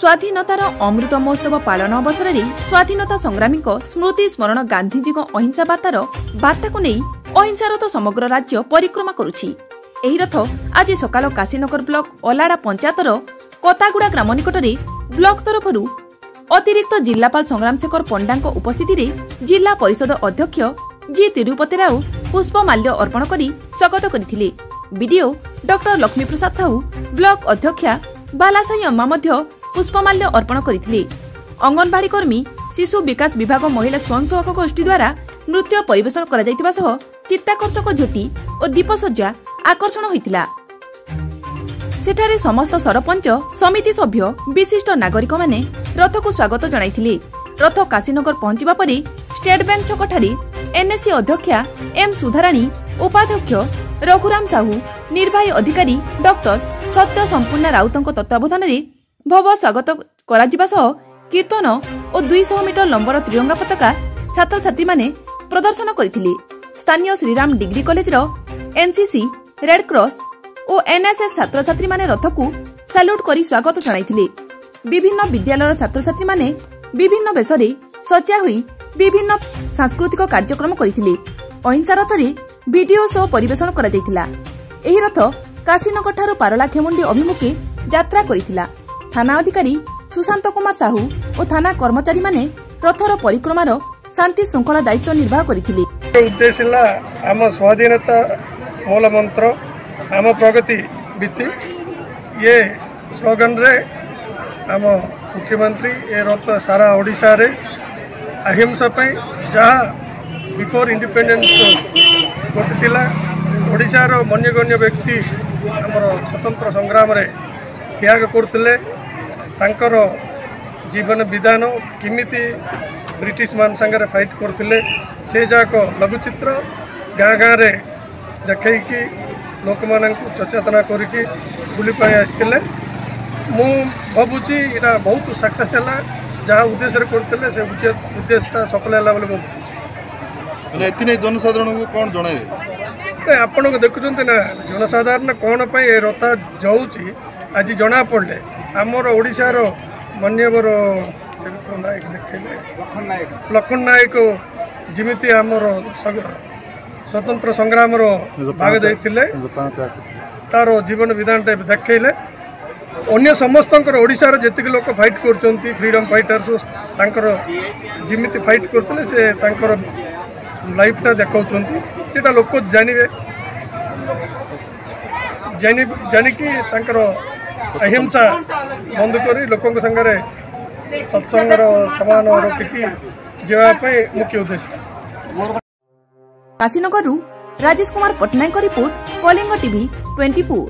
ସ୍ୱାଧୀନତାର ଅମୃତ ମହୋତ୍ସବ ପାଳନ ଅବସରରେ ସ୍ୱାଧୀନତା ସଂଗ୍ରାମୀଙ୍କ ସ୍ମୃତି ସ୍ମରଣ ଗାନ୍ଧିଜୀଙ୍କ ଅହିଂସା ବାର୍ତ୍ତାର ବାର୍ତ୍ତାକୁ ନେଇ ଅହିଂସା ରଥ ସମଗ୍ର ରାଜ୍ୟ ପରିକ୍ରମା କରୁଛି। ଏହି ରଥ ଆଜି ସକାଳ କାଶୀନଗର ବ୍ଲକ ଅଲାଡ଼ା ପଞ୍ଚାୟତର କତାଗୁଡ଼ା ଗ୍ରାମ ନିକଟରେ ବ୍ଲକ ତରଫରୁ ଅତିରିକ୍ତ ଜିଲ୍ଲାପାଳ ସଂଗ୍ରାମ ଶେଖର ପଣ୍ଡାଙ୍କ ଉପସ୍ଥିତିରେ ଜିଲ୍ଲା ପରିଷଦ ଅଧ୍ୟକ୍ଷ ଜି ତିରୁପତି ରାଓ ପୁଷ୍ପମାଲ୍ୟ ଅର୍ପଣ କରି ସ୍ୱାଗତ କରିଥିଲେ। BDO doctor Lakshmiprasad Sahu block ଅଧ୍ୟକ୍ଷା ବାଲାସାହି ଅମ୍ମା ମଧ୍ୟ ପୁଷ୍ପମାଲ୍ୟ ଅର୍ପଣ କରିଥିଲେ। ଅଙ୍ଗନବାଡି କର୍ମୀ ଶିଶୁ ବିକାଶ ବିଭାଗ ମହିଳା ସ୍ୱୟଂସହାୟକ ଗୋଷ୍ଠୀ ଦ୍ୱାରା ନୃତ୍ୟ ପରିବେଷଣ କରାଯାଇଥିବା ସହ ଚିତ୍ତାକର୍ଷକ ଝୋଟି ଓ ଦୀପସଜ୍ଜା ଆକର୍ଷଣ ହୋଇଥିଲା। ସେଠାରେ ସମସ୍ତ ସରପଞ୍ଚ ସମିତି ସଭ୍ୟ ବିଶିଷ୍ଟ ନାଗରିକମାନେ ରଥକୁ ସ୍ୱାଗତ ଜଣାଇଥିଲେ। ରଥ କାଶୀନଗର ପହଞ୍ଚିବା ପରେ ଷ୍ଟେଟ୍ ବ୍ୟାଙ୍କ ଛକଠାରେ ଏନ୍ଏସ୍ସି ଅଧ୍ୟକ୍ଷା ଏମ୍ ସୁଧାରାଣୀ ଉପାଧ୍ୟକ୍ଷ ରଘୁରାମ ସାହୁ ନିର୍ବାହୀ ଅଧିକାରୀ ଡକ୍ଟର ସତ୍ୟ ସମ୍ପୂର୍ଣ୍ଣା ରାଉତଙ୍କ ତତ୍ତ୍ୱାବଧାନରେ ଭବ ସ୍ୱାଗତ କରାଯିବା ସହ କୀର୍ତ୍ତନ ଓ ଦୁଇଶହ ମିଟର ଲମ୍ବର ତ୍ରିରଙ୍ଗା ପତାକା ଛାତ୍ରଛାତ୍ରୀମାନେ ପ୍ରଦର୍ଶନ କରିଥିଲେ। ସ୍ଥାନୀୟ ଶ୍ରୀରାମ ଡିଗ୍ରୀ କଲେଜର ଏନ୍ସିସି ରେଡ୍କ୍ରସ୍ ଓ ଏନ୍ଏସ୍ଏସ୍ ଛାତ୍ରଛାତ୍ରୀମାନେ ରଥକୁ ସାଲ୍ୟୁଟ୍ କରି ସ୍ୱାଗତ ଜଣାଇଥିଲେ। ବିଭିନ୍ନ ବିଦ୍ୟାଳୟର ଛାତ୍ରଛାତ୍ରୀମାନେ ବିଭିନ୍ନ ବେଶରେ ସଜ୍ଜା ହୋଇ ବିଭିନ୍ନ ସାଂସ୍କୃତିକ କାର୍ଯ୍ୟକ୍ରମ କରିଥିଲେ। ଅହିଂସା ରଥରେ ଭିଡିଓ ଶୋ ପରିବେଷଣ କରାଯାଇଥିଲା। ଏହି ରଥ କାଶୀନଗରଠାରୁ ପାରଳାଖେମୁଣ୍ଡି ଅଭିମୁଖେ ଯାତ୍ରା କରିଥିଲା। ଥାନା ଅଧିକାରୀ ସୁଶାନ୍ତ କୁମାର ସାହୁ ଓ ଥାନା କର୍ମଚାରୀମାନେ ରଥର ପରିକ୍ରମାର ଶାନ୍ତି ଶୃଙ୍ଖଳା ଦାୟିତ୍ୱ ନିର୍ବାହ କରିଥିଲେ। ଉଦ୍ଦେଶ୍ୟ ହେଲା ଆମ ସ୍ୱାଧୀନତା ମୂଳ ମନ୍ତ୍ର ଆମ ପ୍ରଗତି ଭିତ୍ତି। ଇଏ ସ୍ଲୋଗାନରେ ଆମ ମୁଖ୍ୟମନ୍ତ୍ରୀ ଏ ରଥ ସାରା ଓଡ଼ିଶାରେ ଅହିଂସା ପାଇଁ ଯାହା ବିଫୋର୍ ଇଣ୍ଡିପେଣ୍ଡେନ୍ସ ଘଟିଥିଲା ଓଡ଼ିଶାର ମନ୍ୟଗଣ୍ୟ ବ୍ୟକ୍ତି ଆମର ସ୍ୱତନ୍ତ୍ର ସଂଗ୍ରାମରେ ତ୍ୟାଗ କରୁଥିଲେ। ତାଙ୍କର ଜୀବନ ବିଧାନ କେମିତି ବ୍ରିଟିଶ ମାନ ସାଙ୍ଗରେ ଫାଇଟ୍ କରୁଥିଲେ ସେ ଯାକ ଲଘୁଚିତ୍ର ଗାଁ ଗାଁରେ ଦେଖେଇକି ଲୋକମାନଙ୍କୁ ସଚେତନ କରିକି ବୁଲି ପାଇଁ ଆସିଥିଲେ। ମୁଁ ଭାବୁଛି ଏଇଟା ବହୁତ ସକ୍ସେସ୍ ହେଲା ଯାହା ଉଦ୍ଦେଶ୍ୟରେ କରୁଥିଲେ ସେ ଉଦ୍ଦେ- ଉଦ୍ଦେଶ୍ୟଟା ସଫଳ ହେଲା ବୋଲି ମୁଁ ଭାବୁଛି। ମାନେ ଏଥିନେଇ ଜନସାଧାରଣଙ୍କୁ କ'ଣ ଜଣାଇବେ? ଆପଣଙ୍କୁ ଦେଖୁଛନ୍ତି ନା ଜନସାଧାରଣ କ'ଣ ପାଇଁ ଏ ରଥ ଯାଉଛି ଆଜି ଜଣାପଡ଼ିଲେ ଆମର ଓଡ଼ିଶାର ମାନ୍ୟବର ନାୟକ ଦେଖେଇଲେ ଲକ୍ଷ୍ମଣ ନାୟକ ଯେମିତି ଆମର ସ୍ୱତନ୍ତ୍ର ସଂଗ୍ରାମର ଭାଗ ଦେଇଥିଲେ। ତାର ଜୀବନ ବିଧାନଟା ଏବେ ଦେଖେଇଲେ। ଅନ୍ୟ ସମସ୍ତଙ୍କର ଓଡ଼ିଶାର ଯେତିକି ଲୋକ ଫାଇଟ୍ କରୁଛନ୍ତି ଫ୍ରିଡ଼ମ୍ ଫାଇଟର୍ସ ତାଙ୍କର ଯେମିତି ଫାଇଟ୍ କରୁଥିଲେ ସେ ତାଙ୍କର ଲାଇଫ୍ଟା ଦେଖାଉଛନ୍ତି। সেটা লোক জানিবে জানিকি তাঁর অহিংসা বন্ধ করে লোক সাংরে সৎসঙ্গর সমান রক্ষিকি যাওয়া মুখ্য উদ্দেশ্য Kashinagar Rajesh Kumar Pattnaik report Kalinga TV twenty four